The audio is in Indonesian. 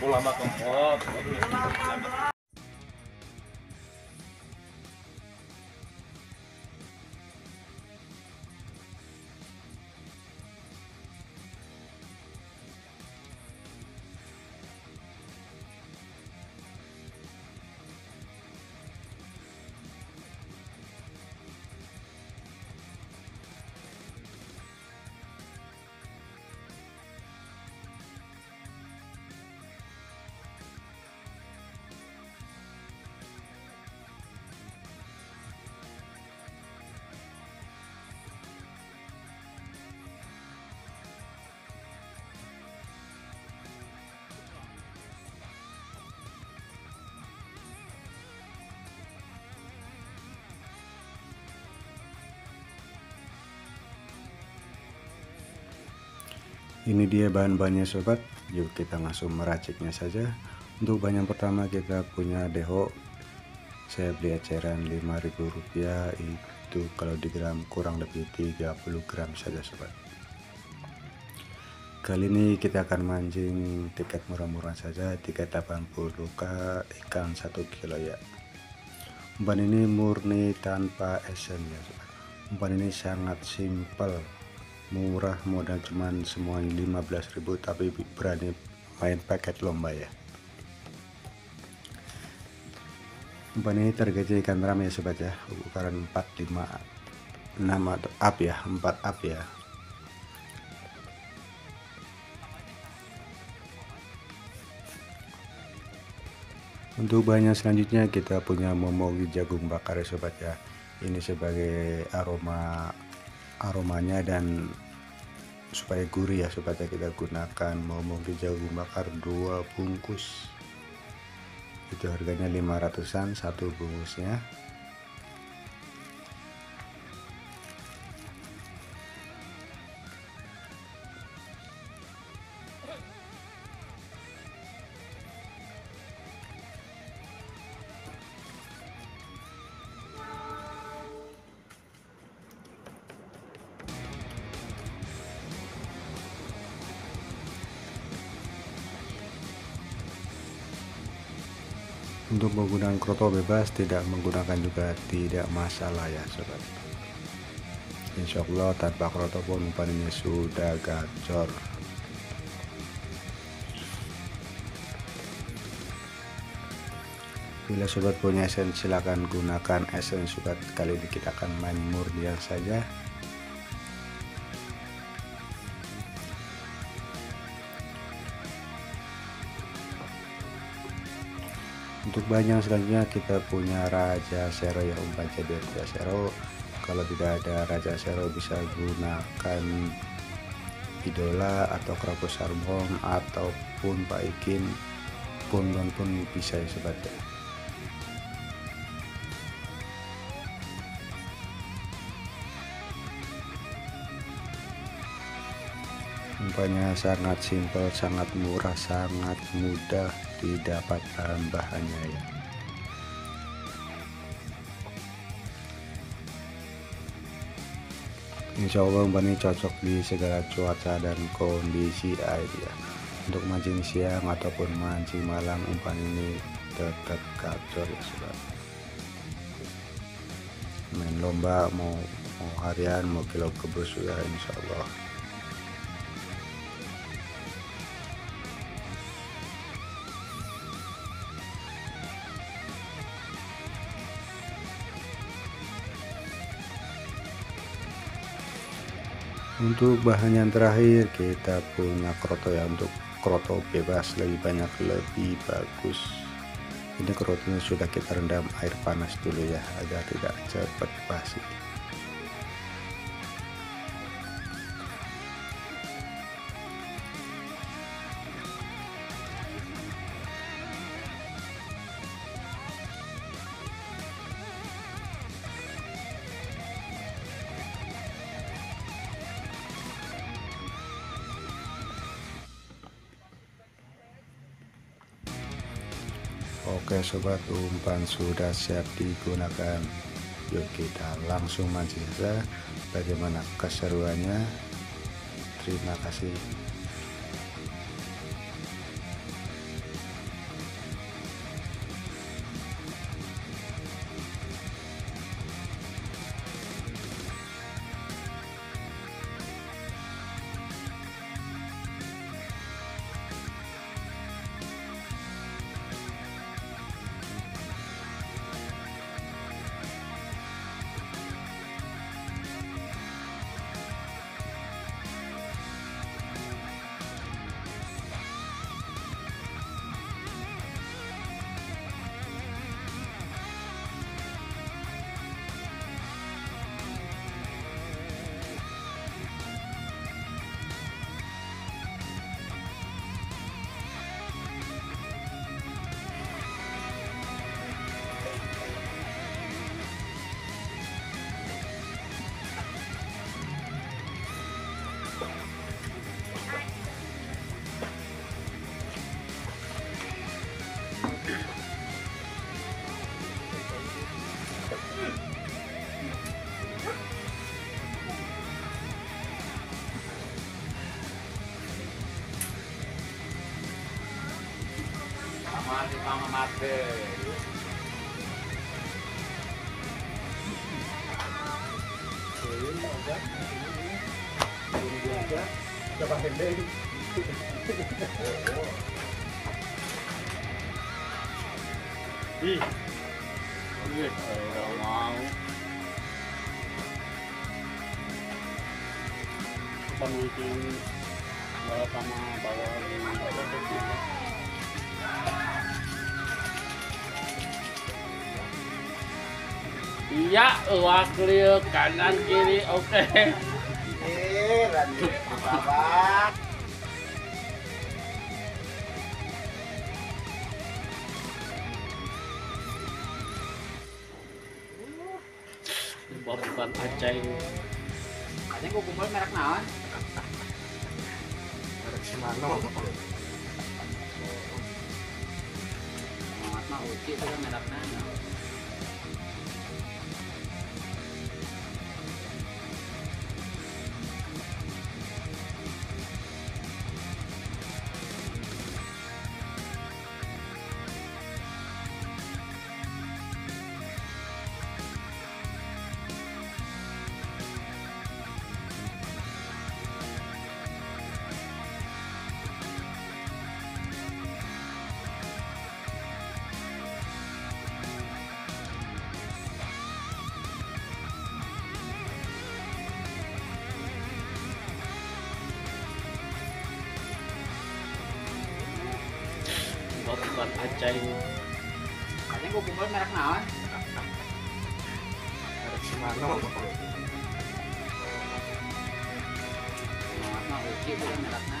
bola mah kempot ini dia bahan-bahannya sobat. Yuk kita langsung meraciknya saja. Untuk bahan yang pertama kita punya deho saya beli eceran Rp5.000 itu kalau di gram kurang lebih 30 gram saja sobat. Kali ini kita akan mancing tiket murah-murah saja. Tiket 80k ikan 1 kilo ya. Umpan ini murni tanpa esen ya sobat. Umpan ini sangat simpel murah modal cuman semuanya 15.000 tapi berani main paket lomba ya. Umpan ini targetnya ikan ram ya sobat ya. Ukuran 4 5 6 atau up ya 4 up ya. Untuk bahannya selanjutnya kita punya momogi jagung bakar ya sobat ya. Ini sebagai aroma aromanya dan supaya gurih ya supaya kita gunakan. Mau mungkin jagung bakar dua bungkus. Itu harganya 500an satu bungkusnya untuk menggunakan kroto bebas tidak menggunakan juga tidak masalah ya sobat. Insya Allah tanpa kroto pun umpan ini sudah gacor. Bila sobat punya esen silahkan gunakan esen sobat. Kali ini kita akan main murnian saja untuk banyak selanjutnya kita punya Raja Sero ya umpan jadi Raja Sero kalau tidak ada Raja Sero bisa gunakan idola atau Krapus Sarbon ataupun Pak Ikin pun pun bisa ya sobat ya umpannya sangat simpel sangat murah sangat mudah didapat bahan-bahannya ya. Insya Allah umpan ini cocok di segala cuaca dan kondisi air ya. Untuk mancing siang ataupun mancing malam umpan ini tetap gacor ya sobat. Main lomba mau mau harian mau kilo kebus ya Insya Allah untuk bahan yang terakhir kita punya kroto ya. Untuk kroto bebas lebih banyak lebih bagus. Ini krotonya sudah kita rendam air panas dulu ya agar tidak cepat basi Oke sobat umpan sudah siap digunakan? Yuk kita langsung mancing saja Bagaimana keseruannya? Terima kasih Mama mati. Ih. Ih, nggak mau. Pemimpin bawa sama bawa Iya, wakil kanan kiri, oke. Eh, lanjut ke bawah. Bukan aceh. Aceh gua kumpul merek naon? Merek Shimano. Muhammad mah uci itu kan merek naon? ก่อนอาจะอันนี้กูกินรสมาหนาวมาโน่มาโน่โอเคเลยนะครับนะ